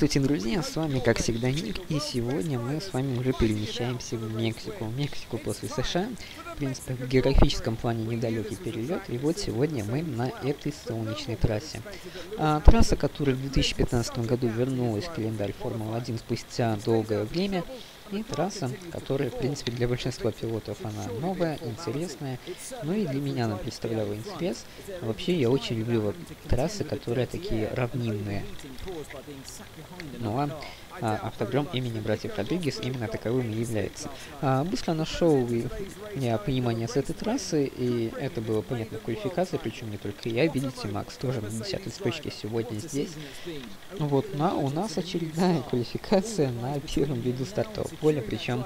Здравствуйте, друзья, с вами, как всегда, Ник, и сегодня мы с вами уже перемещаемся в Мексику. Мексику после США, в принципе, в географическом плане недалекий перелет, и вот сегодня мы на этой солнечной трассе. А, трасса, которая в 2015 году вернулась в календарь Формулы-1 спустя долгое время, и трасса, которая, в принципе, для большинства пилотов она новая, интересная, ну и для меня она представляла интерес. Вообще, я очень люблю трассы, которые такие равнинные. Ну а а, автодром имени братьев Родригес именно таковым и является. А, быстро нашел я понимание с этой трассы, и это было понятно в квалификации, причем не только я, видите, Макс тоже на 10 строчке сегодня здесь. Вот, на, у нас очередная квалификация на первом виду стартового поля, причем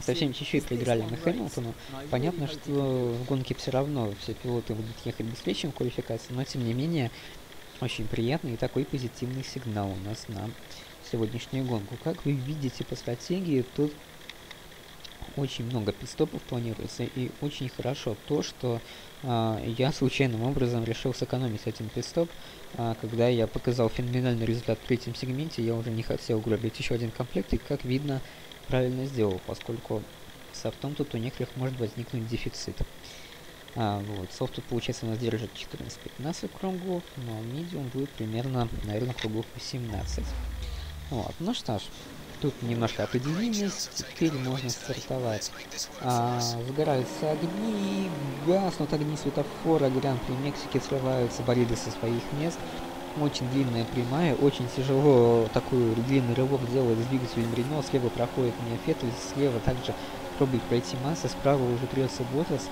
совсем чуть-чуть проиграли на Хэмилтону. Понятно, что в гонке все равно все пилоты будут ехать быстрее, чем в но тем не менее очень приятный и такой позитивный сигнал у нас на сегодняшнюю гонку. Как вы видите по стратегии, тут очень много пистопов планируется, и очень хорошо то, что а, я случайным образом решил сэкономить один пистоп. А, когда я показал феноменальный результат в третьем сегменте, я уже не хотел грабить еще один комплект, и как видно, правильно сделал, поскольку софтом тут у некоторых может возникнуть дефицит. А, вот, софт тут, получается, у нас держит 14-15 кругов, но медиум будет примерно, наверное, кругов 18. Вот, ну что ж, тут немножко определились, теперь можно стартовать. А, загораются огни, гаснут огни светофора, Гран-при Мексики срываются болиды со своих мест. Очень длинная прямая, очень тяжело такой длинный рывок делает с двигателем Рено, слева проходит мне Феттель, слева также пробует пройти масса, справа уже трется Ботас.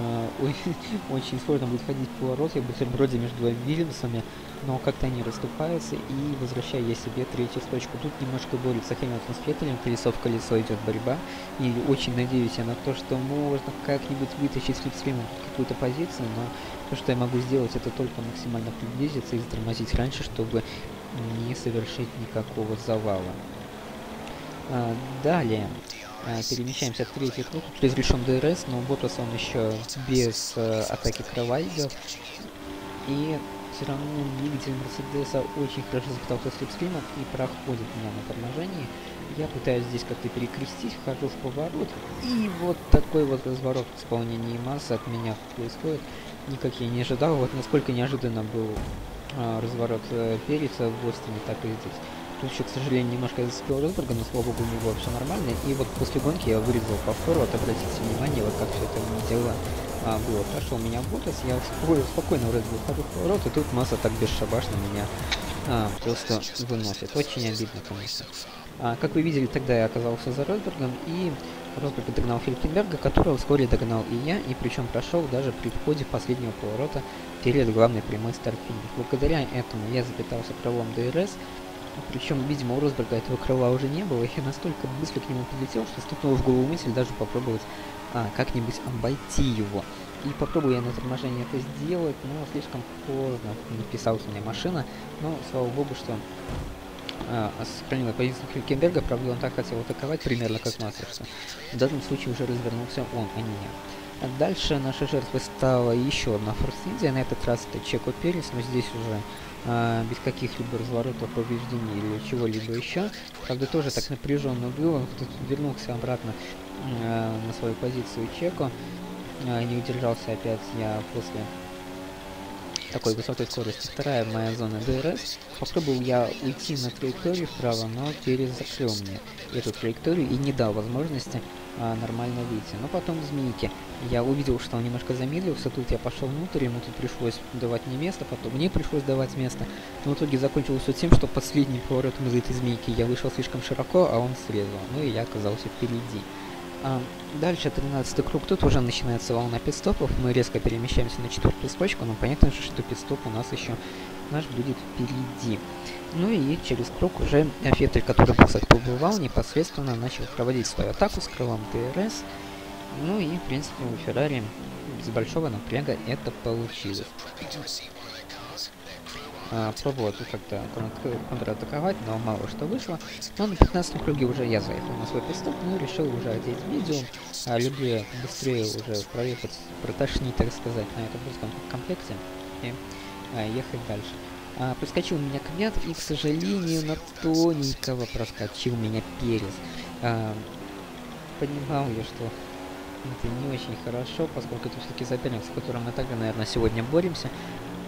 Uh, очень сложно будет ходить в поворот, я бутерброде между двумя Вильямсами но как-то они расступаются и возвращаю я себе третью строчку. Тут немножко борется Хэмилтон с Феттелем, колесо в колесо идет борьба, и очень надеюсь я на то, что можно как-нибудь вытащить слепстримом какую-то позицию, но то, что я могу сделать, это только максимально приблизиться и затормозить раньше, чтобы не совершить никакого завала. А, далее а, перемещаемся в третий круг. Разрешен ДРС, но Ботас он еще без а, атаки кровайгов. И все равно двигатель Мерседеса очень хорошо запитался слепстримом и проходит меня на торможении. Я пытаюсь здесь как-то перекрестить, вхожу в поворот, и вот такой вот разворот в исполнении массы от меня происходит. Никак я не ожидал, вот насколько неожиданно был а, разворот э, Переца в Бостоне, так и здесь. Тут еще, к сожалению, немножко зацепил Росберга, но слава богу у него все нормально. И вот после гонки я вырезал повтор, вот обратите внимание, вот как все это дело а, было. Прошел меня Ботас, я спокойно вроде бы вхожу поворот, и тут масса так бесшабашно меня а, просто выносит. Очень обидно, конечно. А, как вы видели, тогда я оказался за Росбергом, и Росберг догнал Филиппенберга, которого вскоре догнал и я, и причем прошел даже при входе последнего поворота перед главной прямой старт-финиш. Благодаря этому я запитался крылом ДРС, причем, видимо, у Росберга этого крыла уже не было, и я настолько быстро к нему подлетел, что стукнул в голову мысль даже попробовать а, как-нибудь обойти его. И попробую я на торможении это сделать, но слишком поздно написалась у меня машина, но слава богу, что а, сохранила позицию Хилькенберга, правда он так хотел атаковать, примерно как Мастерса. В данном случае уже развернулся он, а не я. А дальше нашей жертвой стала еще одна Force на этот раз это Чеко Перес, но здесь уже а, без каких-либо разворотов, повреждений или чего-либо еще. Правда, тоже так напряженно было, тут вернулся обратно а, на свою позицию Чеко, а, не удержался опять я после такой высокой скорости. Вторая моя зона DRS. Попробовал я уйти на траекторию вправо, но Перес закрыл мне эту траекторию и не дал возможности а, нормально выйти. Но потом змейки. Я увидел, что он немножко замедлился, тут я пошел внутрь, ему тут пришлось давать мне место, потом мне пришлось давать место. Но в итоге закончилось все тем, что последний поворот из этой змейки я вышел слишком широко, а он срезал. Ну и я оказался впереди. А, дальше 13 круг, тут уже начинается волна пидстопов, мы резко перемещаемся на четвертую строчку, но понятно же, что пидстоп у нас еще наш будет впереди. Ну и через круг уже Феттель, который кстати, побывал, непосредственно начал проводить свою атаку с крылом ДРС. Ну и, в принципе, у Феррари без большого напряга это получилось пробовал тут как-то контратаковать, но мало что вышло. Но на 15 круге уже я заехал на свой пистол, ну решил уже одеть видео, а, люблю быстрее уже проехать, протошнить, так сказать, на этом русском комплекте и а, ехать дальше. А, проскочил меня Кмят, и, к сожалению, на тоненького проскочил меня Перес. А, понимал я, что это не очень хорошо, поскольку это все-таки соперник, с которым мы также, наверное, сегодня боремся.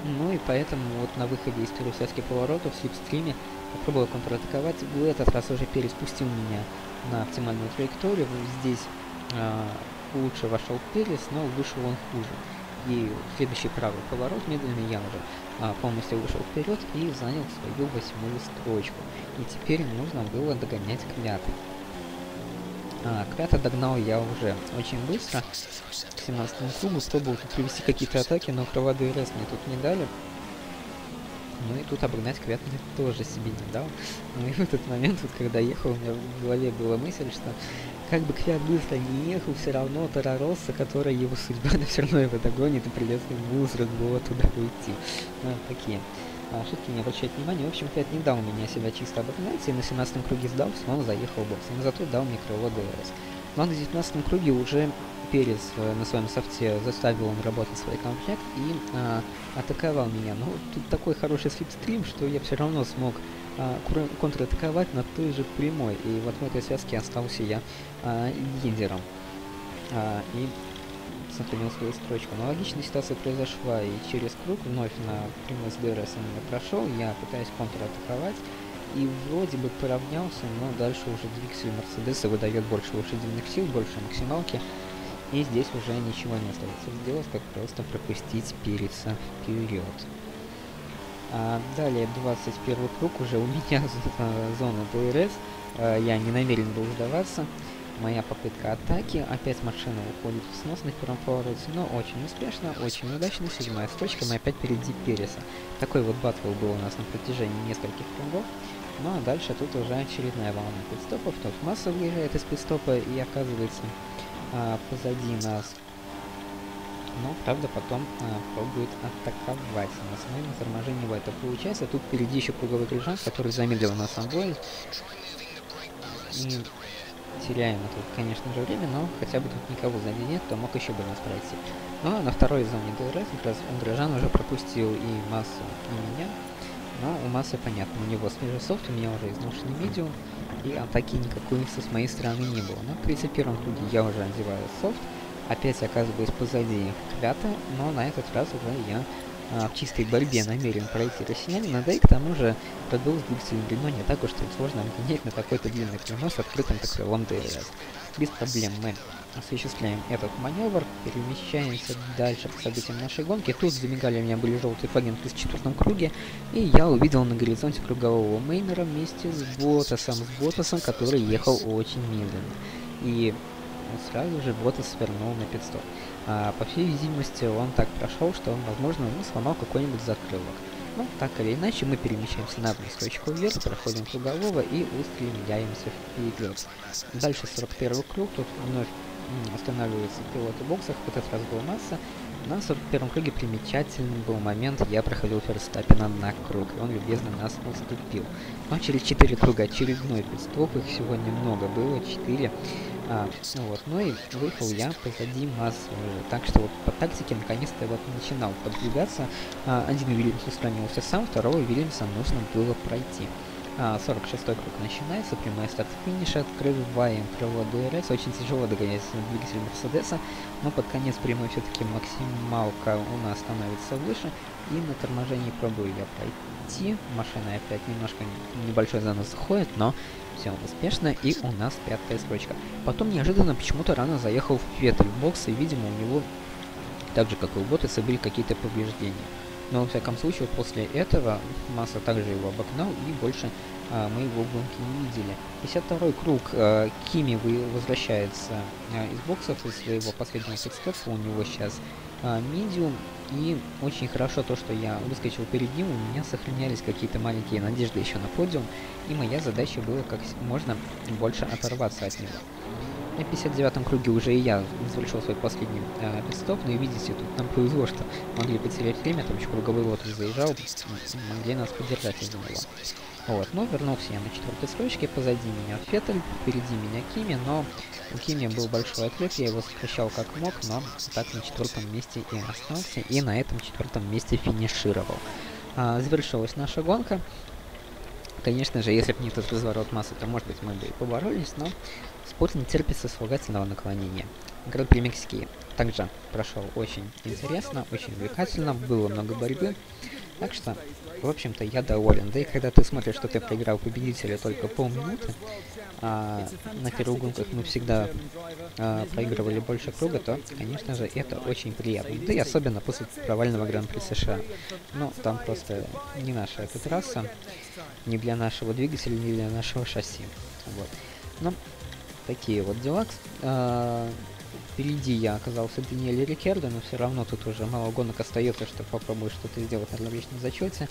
Ну и поэтому вот на выходе из первой связки поворотов в слепстриме попробовал контратаковать. В этот раз уже переспустил меня на оптимальную траекторию. Здесь э, лучше вошел Перес, но вышел он хуже. И следующий правый поворот медленный я уже а, полностью вышел вперед и занял свою восьмую строчку. И теперь нужно было догонять Квята. А, Квята догнал я уже очень быстро. К 17 кругу пробовал привести какие-то атаки, но кровады РС мне тут не дали. Ну и тут обогнать Квят мне тоже себе не дал. Ну и в этот момент, вот когда ехал, у меня в голове была мысль, что как бы Квят быстро не ехал, все равно Toro Rosso, которая его судьба, она все равно его догонит, и придется ему с было туда уйти. Ну, такие а, шутки не обращать внимания. В общем, Квят не дал меня себя чисто обогнать, и на 17 круге сдался, он заехал в бокс. Но зато дал мне крыло ДРС. Но на 19 круге уже Перес э, на своем софте заставил он работать свой комплект и а, атаковал меня. Но тут такой хороший slipstream, что я все равно смог а, контратаковать на той же прямой. И вот в этой связке остался я а, лидером. А, и сохранил свою строчку. Аналогичная ситуация произошла и через круг, вновь на прямой с ДРС он меня прошел, я пытаюсь контратаковать, и вроде бы поравнялся, но дальше уже двигатель Мерседеса выдает больше лошадиных сил, больше максималки, и здесь уже ничего не остается сделать, как просто пропустить Переса вперед. А далее 21 круг, уже у меня зона ДРС, а, я не намерен был сдаваться. Моя попытка атаки, опять машина уходит в снос на первом повороте, но очень успешно, очень удачно, седьмая строчка, мы опять впереди Переса. Такой вот батл был у нас на протяжении нескольких кругов. Ну а дальше тут уже очередная волна пит-стопов, тут Масса выезжает из пит-стопа и оказывается а, позади нас. Но, правда, потом а, пробует атаковать нас. Мы на торможении в это получается. Тут впереди еще круговой Грожан, который замедлил нас обоих. И теряем тут, конечно же, время, но хотя бы тут никого сзади нет, то мог еще бы нас пройти. А на второй зоне ДРС как раз Грожан уже пропустил и Массу, и меня. Но у Массы понятно, у него свежий софт, у меня уже изношенный видео, и атаки никакой с моей стороны не было. На 31 круге я уже одеваю софт, опять оказываюсь позади Квята, но на этот раз уже я а, в чистой борьбе намерен пройти россиянина, да и к тому же Red Bull с двигателем Рено не так уж сложно обгонять на такой-то длинный крыло с открытым крылом ДРС. Без проблем мы осуществляем этот маневр, перемещаемся дальше по событиям нашей гонки. Тут замигали у меня были желтые флаги в четвертом круге, и я увидел на горизонте кругового Мейнера вместе с Ботасом, с Ботасом, который ехал очень медленно. И сразу же Ботас свернул на пидстоп. А, по всей видимости, он так прошел, что он, возможно, ну, сломал какой-нибудь закрылок. Ну, так или иначе, мы перемещаемся на одну строчку вверх, проходим кругового и устремляемся вперед. Дальше 41 круг, тут вновь останавливается пилот в боксах, в этот раз был масса. На 41 круге примечательный был момент, я проходил Ферстаппена на круг, и он любезно нас уступил. Но через 4 круга очередной пит-стоп, их сегодня много было, 4. А, вот, ну и выехал я позади Массы Так что вот по тактике наконец-то вот начинал подвигаться. А, один Вильямс устранился сам, второго Вильямса нужно было пройти. А, 46 круг начинается, прямой старт финиша, открываем крыло ДРС, очень тяжело догонять двигатель Мерседеса, но под конец прямой все-таки максималка у нас становится выше, и на торможении пробую я пройти, машина опять немножко небольшой занос заходит, но все успешно, и у нас пятая строчка. Потом неожиданно почему-то рано заехал в Феттель бокс, и, видимо, у него, так же как и у Ботаса, были какие-то повреждения. Но, во всяком случае, после этого Масса также его обогнал, и больше а, мы его в гонке не видели. 52 круг а, Кими возвращается а, из боксов, из своего последнего секстепа, у него сейчас а, медиум, и очень хорошо то, что я выскочил перед ним, у меня сохранялись какие-то маленькие надежды еще на подиум, и моя задача была как можно больше оторваться от него. На 59-м круге уже и я завершил свой последний э, пидстоп, но и видите, тут нам повезло, что могли потерять время, там еще круговой лот заезжал, могли нас поддержать из-за него. Вот, но вернулся я на четвертой строчке, позади меня Феттель, впереди меня Кими, но у Кими был большой отрыв, я его сокращал как мог, но так на четвертом месте и остался, и на этом четвертом месте финишировал. а, завершилась наша гонка. Конечно же, если бы не этот разворот массы, то, может быть, мы бы и поборолись, но спорт не терпит сослагательного наклонения. Гран-при Мексики также прошел очень интересно, очень увлекательно, было много борьбы. Так что, в общем-то, я доволен. Да и когда ты смотришь, что ты проиграл победителя только полминуты, а на гонках мы всегда а, проигрывали больше круга, то, конечно же, это очень приятно. Да и особенно после провального Гран-при США. Ну, там просто не наша эта трасса, не для нашего двигателя, не для нашего шасси. Вот. Но такие вот дела. А, Впереди я оказался Даниэль Рикердо, но все равно тут уже мало гонок остается, чтобы попробовать что-то сделать на личном зачете.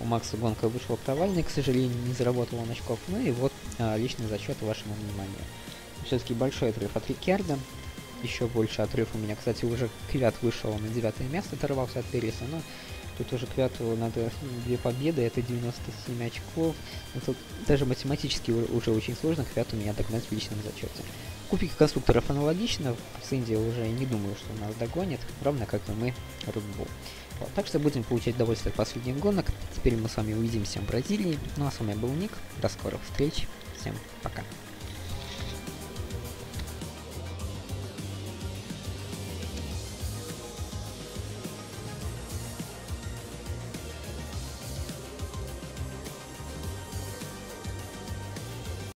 У Макса гонка вышла провальной, к сожалению, не заработал он очков. Ну и вот а, личный зачет вашему вниманию. Все-таки большой отрыв от Рикерда. Еще больше отрыв у меня, кстати, уже Квят вышел на девятое место, оторвался от Переса, но тут уже Квяту надо две победы, это 97 очков. Но даже математически уже очень сложно Квяту меня догнать в личном зачете. Кубик конструкторов аналогично, с Индией уже не думаю, что нас догонит, ровно как и мы Bull. Вот, так что будем получать удовольствие от последних гонок. Теперь мы с вами увидимся в Бразилии. Ну а с вами был Ник. До скорых встреч. Всем пока.